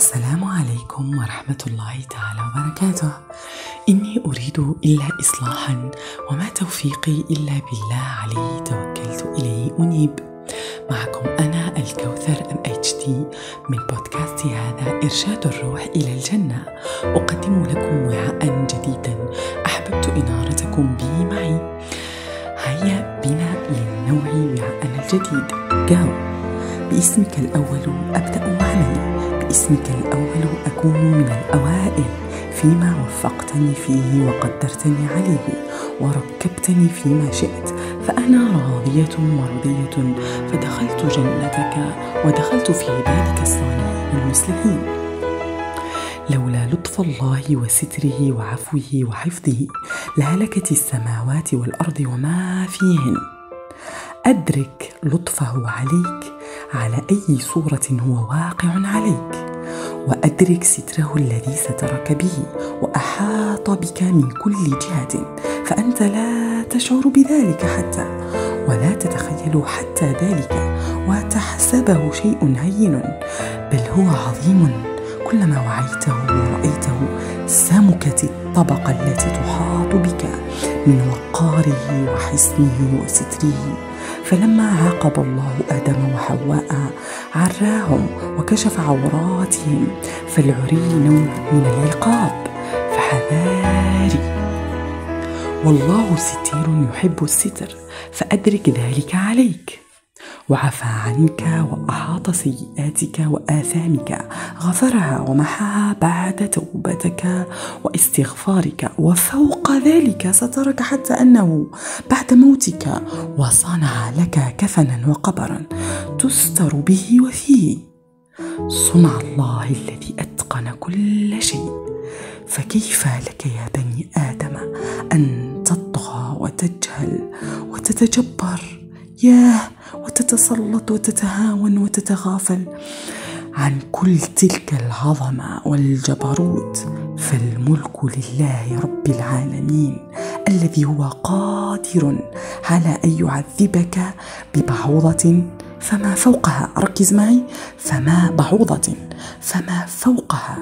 السلام عليكم ورحمة الله تعالى وبركاته. إني أريد إلا إصلاحا وما توفيقي إلا بالله عليه توكلت إليه أنيب. معكم أنا الكوثر ام اتش دي من بودكاست هذا إرشاد الروح إلى الجنة. أقدم لكم وعاء جديدا أحببت إنارتكم به معي. هيا بنا للنوع وعاءنا الجديد. جو باسمك الأول أبدأ عملي باسمك الأول أكون من الأوائل فيما وفقتني فيه وقدرتني عليه وركبتني فيما شئت فأنا راضية مرضية فدخلت جنتك ودخلت في عبادك الصالحين المصلحين. لولا لطف الله وستره وعفوه وحفظه لهلكت السماوات والأرض وما فيهن. أدرك لطفه عليك على أي صورة هو واقع عليك وأدرك ستره الذي سترك به وأحاط بك من كل جهة فأنت لا تشعر بذلك حتى ولا تتخيل حتى ذلك وتحسبه شيء هين بل هو عظيم كلما وعيته. سمكت الطبقة التي تحاط بك من وقاره وحسنه وستره. فلما عاقب الله آدم وحواء عراهم وكشف عوراتهم فالعري نوع من العقاب فحذاري. والله ستير يحب الستر فأدرك ذلك عليك. وعفى عنك وأحاط سيئاتك وآثامك غفرها ومحاها بعد توبتك واستغفارك وفوق ذلك سترك حتى أنه بعد موتك وصنع لك كفنا وقبرا تستر به وفيه. صنع الله الذي أتقن كل شيء. فكيف لك يا بني آدم أن تطغى وتجهل وتتجبر؟ ياه وتتسلط وتتهاون وتتغافل عن كل تلك العظمه والجبروت. فالملك لله رب العالمين الذي هو قادر على أن يعذبك ببعوضة فما فوقها. ركز معي. فما بعوضة فما فوقها.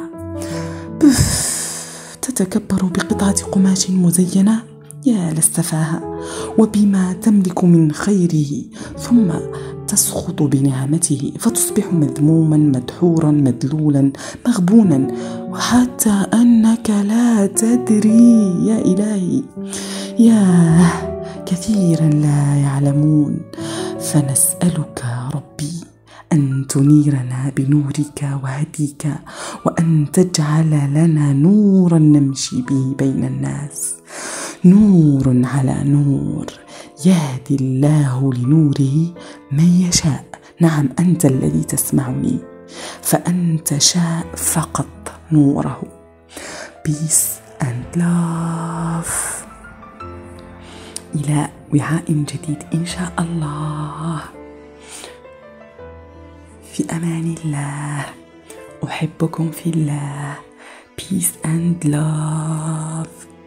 تتكبر بقطعة قماش مزينة. يا للسفاهة وبما تملك من خيره ثم تسخط بنعمته فتصبح مذموما مدحورا مدلولا مغبونا وحتى أنك لا تدري يا إلهي يا كثيرا لا يعلمون فنسألك ربي أن تنيرنا بنورك وهديك وأن تجعل لنا نورا نمشي به بين الناس. نور على نور. يهدي الله لنوره من يشاء. نعم أنت الذي تسمعني. فأنت شاء فقط نوره. peace and love إلى وعاء جديد إن شاء الله. في أمان الله. أحبكم في الله. Peace and love.